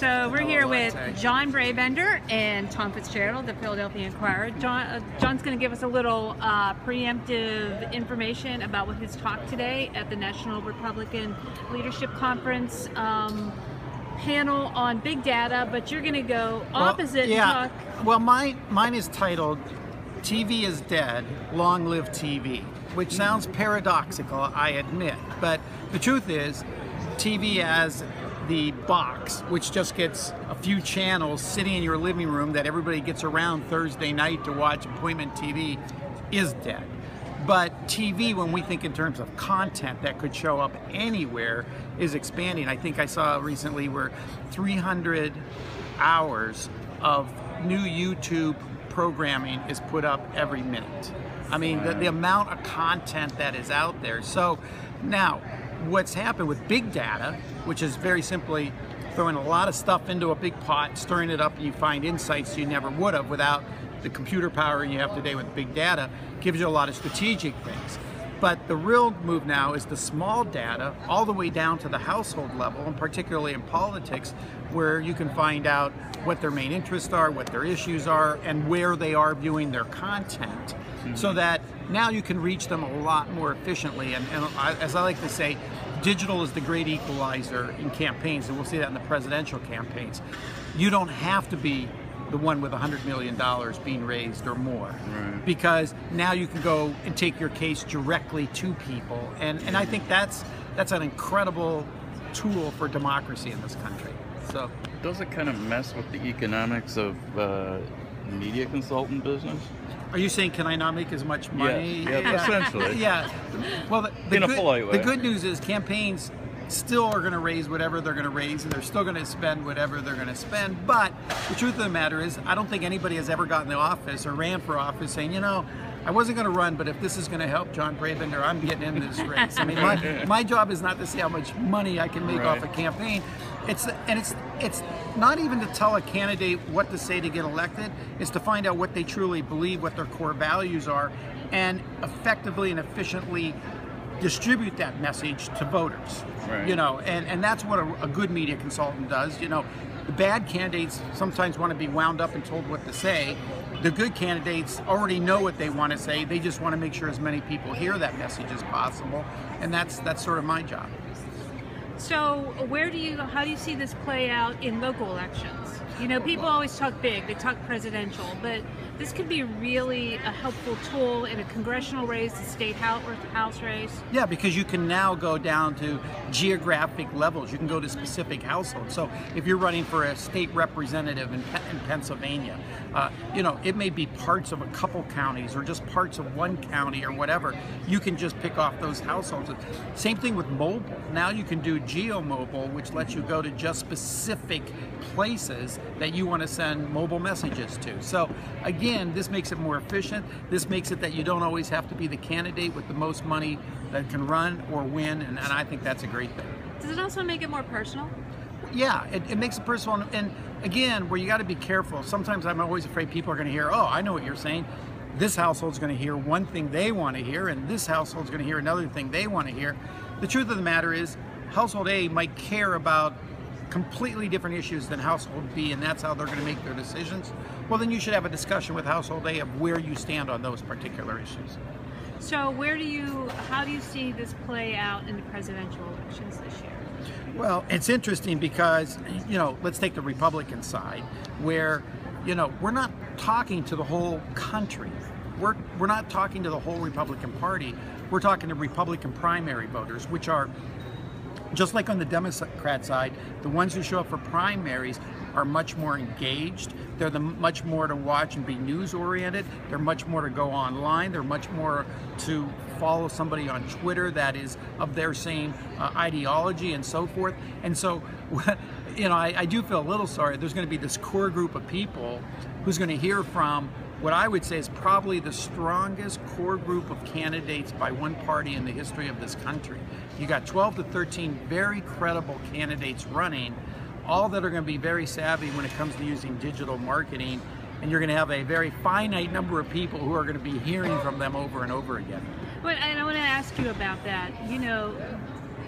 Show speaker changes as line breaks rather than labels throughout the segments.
So we're here with John Brabender and Tom Fitzgerald, the Philadelphia Inquirer. John, uh, John's going to give us a little uh, preemptive information about what his talk today at the National Republican Leadership Conference um, panel on big data. But you're going to go opposite
yeah.
talk.
Well, mine mine is titled "TV is Dead, Long Live TV," which sounds paradoxical, I admit, but the truth is, TV as the box, which just gets a few channels sitting in your living room that everybody gets around Thursday night to watch appointment TV, is dead. But TV, when we think in terms of content that could show up anywhere, is expanding. I think I saw recently where 300 hours of new YouTube programming is put up every minute. I mean, the, the amount of content that is out there. So now, what's happened with big data, which is very simply throwing a lot of stuff into a big pot, stirring it up, and you find insights you never would have without the computer power you have today with big data, gives you a lot of strategic things. But the real move now is the small data all the way down to the household level, and particularly in politics, where you can find out what their main interests are, what their issues are, and where they are viewing their content. So that now you can reach them a lot more efficiently. And, and I, as I like to say, digital is the great equalizer in campaigns, and we'll see that in the presidential campaigns. You don't have to be the one with $100 million being raised or more. Because now you can go and take your case directly to people. And, and I think that's, that's an incredible tool for democracy in this country. So,
Does it kind of mess with the economics of uh, media consultant business?
are you saying can I not make as much money?
yeah, essentially.
Yeah. Well, the, the
In a
good,
polite way.
the good news is campaigns still are going to raise whatever they're going to raise, and they're still going to spend whatever they're going to spend. But the truth of the matter is, I don't think anybody has ever gotten the office or ran for office saying, you know. I wasn't going to run, but if this is going to help John Brabender, I'm getting in this race. I mean, my, my job is not to see how much money I can make off a campaign. It's and it's it's not even to tell a candidate what to say to get elected. is to find out what they truly believe, what their core values are, and effectively and efficiently distribute that message to voters.
Right.
You know, and and that's what a, a good media consultant does. You know, the bad candidates sometimes want to be wound up and told what to say. The good candidates already know what they want to say. They just want to make sure as many people hear that message as possible, and that's that's sort of my job.
So where do you, how do you see this play out in local elections? You know, people always talk big, they talk presidential, but this could be really a helpful tool in a congressional race, a state house, or house race.
Yeah, because you can now go down to geographic levels. You can go to specific households. So if you're running for a state representative in, in Pennsylvania, uh, you know, it may be parts of a couple counties or just parts of one county or whatever. You can just pick off those households. Same thing with mobile. Now you can do geo-mobile, which lets you go to just specific places that you want to send mobile messages to. So again, this makes it more efficient. This makes it that you don't always have to be the candidate with the most money that can run or win, and, and I think that's a great thing.
Does it also make it more personal?
Yeah, it, it makes it personal. And again, where you got to be careful. Sometimes I'm always afraid people are going to hear, oh, I know what you're saying. This household's going to hear one thing they want to hear, and this household's going to hear another thing they want to hear. The truth of the matter is, household A might care about completely different issues than household B, and that's how they're going to make their decisions. Well, then you should have a discussion with household A of where you stand on those particular issues.
So where do you, how do you see this play out in the presidential elections this year?
Well, it's interesting because, you know, let's take the Republican side, where, you know, we're not talking to the whole country. We're, we're not talking to the whole Republican Party. We're talking to Republican primary voters, which are, just like on the Democrat side, the ones who show up for primaries are much more engaged. They're the much more to watch and be news oriented. They're much more to go online. They're much more to follow somebody on Twitter that is of their same uh, ideology and so forth. And so, you know, I, I do feel a little sorry. There's going to be this core group of people who's going to hear from what I would say is probably the strongest core group of candidates by one party in the history of this country. You got 12 to 13 very credible candidates running, all that are going to be very savvy when it comes to using digital marketing, and you're going to have a very finite number of people who are going to be hearing from them over and over again.
But and I want to ask you about that. You know,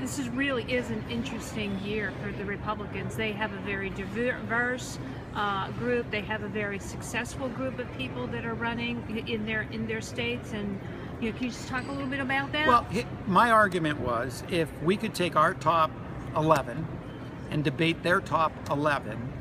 this is really is an interesting year for the Republicans. They have a very diverse uh, group. They have a very successful group of people that are running in their in their states. And you know, can you just talk a little bit about that?
Well, my argument was if we could take our top 11 and debate their top 11,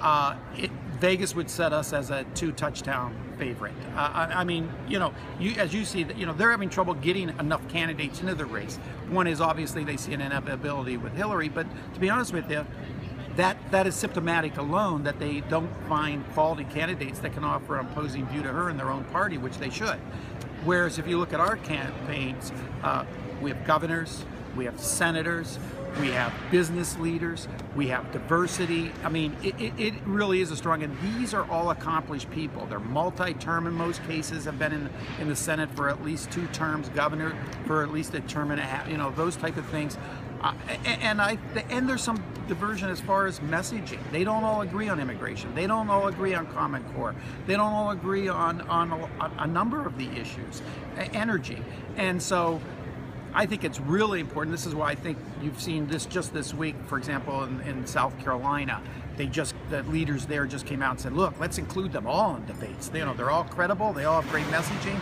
uh, it, Vegas would set us as a two touchdown favorite. Uh, I, I mean, you know, you, as you see, you know they're having trouble getting enough candidates into the race. One is obviously they see an inevitability with Hillary, but to be honest with you, that that is symptomatic alone that they don't find quality candidates that can offer an opposing view to her in their own party, which they should. Whereas if you look at our campaigns, uh, we have governors, we have senators, we have business leaders, we have diversity. I mean, it, it, it really is a strong, and these are all accomplished people. They're multi-term in most cases, have been in, in the Senate for at least two terms, governor for at least a term and a half, you know, those type of things. Uh, and, I and there's some diversion as far as messaging. They don't all agree on immigration. They don't all agree on Common Core. They don't all agree on on a, a number of the issues, energy, and so. I think it's really important. This is why I think you've seen this just this week, for example, in, in South Carolina. They just the leaders there just came out and said, "Look, let's include them all in debates. They, you know, they're all credible. They all have great messaging.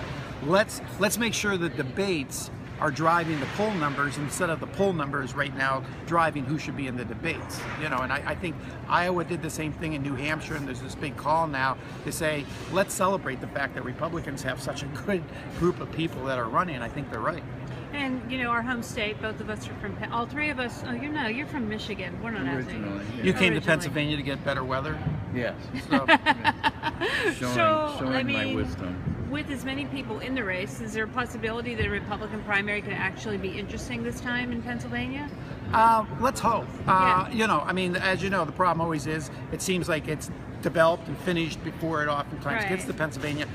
Let's let's make sure that debates are driving the poll numbers instead of the poll numbers right now driving who should be in the debates. You know, and I, I think Iowa did the same thing in New Hampshire, and there's this big call now to say, let's celebrate the fact that Republicans have such a good group of people that are running. I think they're right.
and you know, our home state. Both of us are from. All three of us. Oh, you know, you're from Michigan. We're not out there.
Originally,
You came to Pennsylvania to get better weather.
Yes.
So,
Showing,
So,
showing
I
my wisdom.
With as many people in the race, is there a possibility that a Republican primary could actually be interesting this time in Pennsylvania?
uh, let's hope. Uh,
Yeah.
You know, I mean, as you know, the problem always is it seems like it's developed and finished before it oftentimes
Right.
gets to Pennsylvania.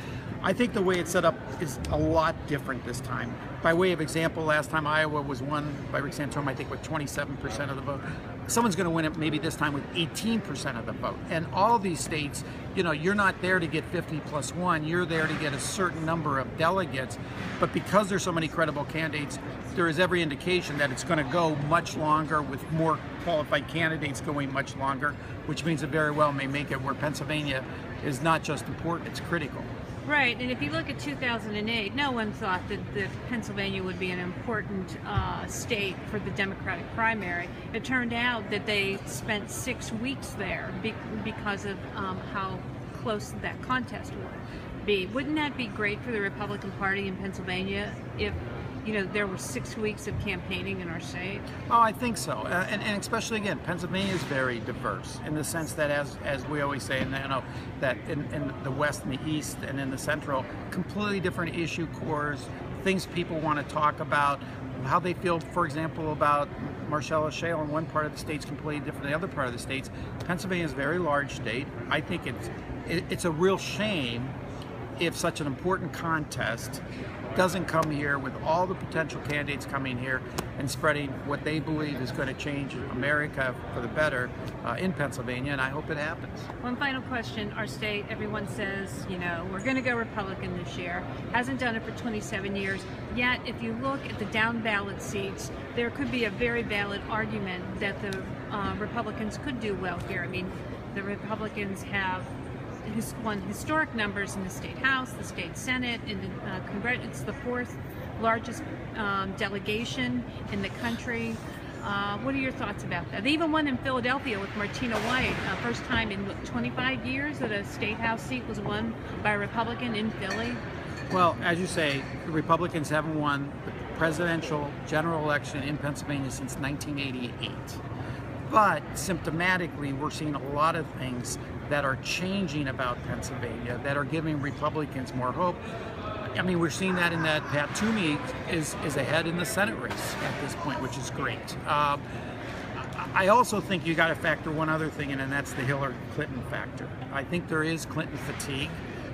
I think the way it's set up is a lot different this time. By way of example, last time Iowa was won by Rick Santorum, I think with 27% of the vote. Someone's going to win it maybe this time with 18% of the vote. And all these states, you know, you're not there to get 50 plus one. You're there to get a certain number of delegates. But because there's so many credible candidates, there is every indication that it's going to go much longer with more qualified candidates going much longer, which means it very well may make it where Pennsylvania is not just important, it's critical.
Right, and if you look at 2008, no one thought that, that Pennsylvania would be an important uh, state for the Democratic primary. It turned out that they spent six weeks there be, because of um, how close that contest would be. Wouldn't that be great for the Republican Party in Pennsylvania if, you know, there were six weeks of campaigning in our state?
Oh, I think so, uh, and, and especially again, Pennsylvania is very diverse in the sense that, as as we always say, and you know, that in, in the West and the East and in the Central, completely different issue cores, things people want to talk about, how they feel, for example, about Marcellus Shale in one part of the state's completely different than the other part of the states. Pennsylvania is a very large state. I think it's it, it's a real shame if such an important contest doesn't come here with all the potential candidates coming here and spreading what they believe is going to change America for the better uh, in Pennsylvania, and I hope it happens.
One final question. Our state, everyone says, you know, we're going to go Republican this year. Hasn't done it for 27 years. Yet, if you look at the down ballot seats, there could be a very valid argument that the uh, Republicans could do well here. I mean, the Republicans have his, won historic numbers in the state house, the state senate, in the uh, congress. It's the fourth largest um, delegation in the country. Uh, what are your thoughts about that? They even won in Philadelphia with Martina White, uh, first time in 25 years that a state house seat was won by a Republican in Philly.
Well, as you say, the Republicans haven't won the presidential general election in Pennsylvania since 1988. But symptomatically, we're seeing a lot of things that are changing about Pennsylvania that are giving Republicans more hope. I mean, we're seeing that in that Pat Toomey is, is ahead in the Senate race at this point, which is great. Um, I also think you got to factor one other thing in, and that's the Hillary Clinton factor. I think there is Clinton fatigue.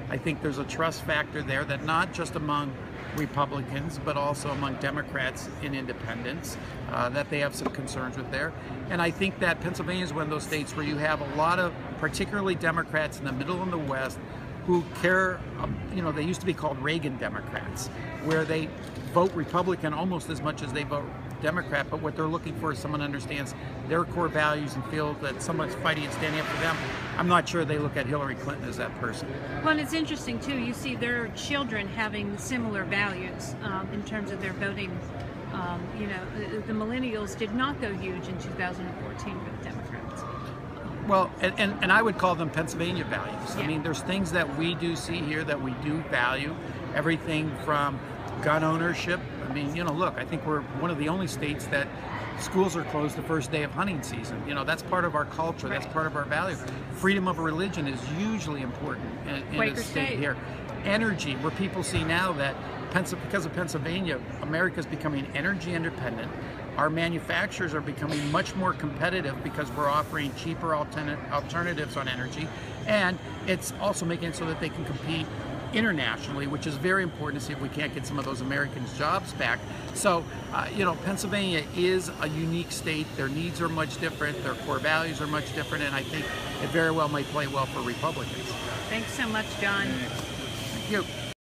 I think there's a trust factor there that not just among Republicans, but also among Democrats and independents, uh, that they have some concerns with there. And I think that Pennsylvania is one of those states where you have a lot of, particularly Democrats in the middle and the West, who care, um, you know, they used to be called Reagan Democrats, where they vote Republican almost as much as they vote Democrat, but what they're looking for is someone understands their core values and feels that someone's fighting and standing up for them. I'm not sure they look at Hillary Clinton as that person.
Well, and it's interesting too. You see their children having similar values um, in terms of their voting. Um, you know, the, the millennials did not go huge in 2014 for the Democrats.
Well, and, and, and I would call them Pennsylvania values. I mean, there's things that we do see here that we do value. Everything from gun ownership. I mean, you know, look, I think we're one of the only states that schools are closed the first day of hunting season. You know, that's part of our culture. That's part of our value. Freedom of religion is hugely important in, in a state
state.
here. Energy, where people see now that because of Pennsylvania, America's becoming energy independent. Our manufacturers are becoming much more competitive because we're offering cheaper altern- alternatives on energy, and it's also making it so that they can compete internationally, which is very important to see if we can't get some of those Americans' jobs back. So, uh, you know, Pennsylvania is a unique state. Their needs are much different, their core values are much different, and I think it very well might play well for Republicans.
Thanks so much, John.
Thank you.